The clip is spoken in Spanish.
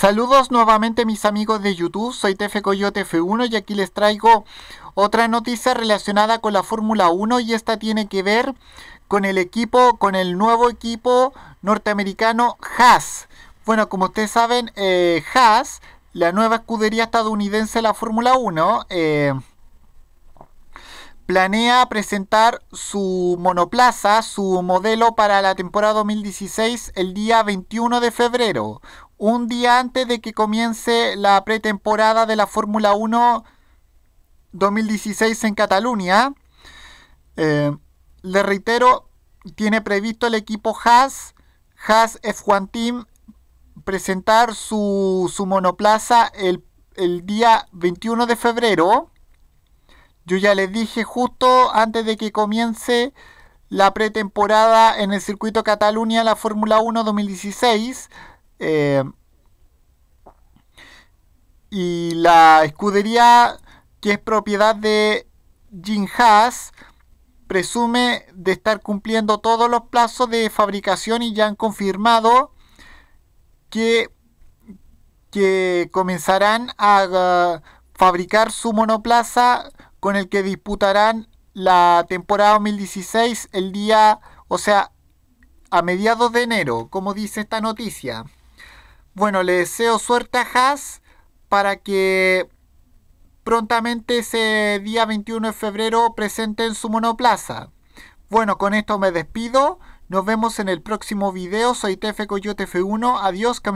Saludos nuevamente mis amigos de YouTube, soy Tefe Coyote F1 y aquí les traigo otra noticia relacionada con la Fórmula 1 y esta tiene que ver con el equipo, con el nuevo equipo norteamericano Haas. Bueno, como ustedes saben, eh, Haas, la nueva escudería estadounidense de la Fórmula 1, eh, planea presentar su monoplaza, su modelo para la temporada 2016 el día 21 de febrero, un día antes de que comience la pretemporada de la Fórmula 1 2016 en Cataluña. Eh, le reitero, tiene previsto el equipo Haas, Haas F1 Team, presentar su, su monoplaza el, el día 21 de febrero yo ya les dije justo antes de que comience la pretemporada en el circuito Cataluña, la Fórmula 1 2016. Eh, y la escudería que es propiedad de Jim Haas presume de estar cumpliendo todos los plazos de fabricación y ya han confirmado que, que comenzarán a fabricar su monoplaza con el que disputarán la temporada 2016 el día, o sea, a mediados de enero, como dice esta noticia. Bueno, le deseo suerte a Haas para que prontamente ese día 21 de febrero presenten su monoplaza. Bueno, con esto me despido. Nos vemos en el próximo video. Soy Tefe Coyote F1. Adiós, que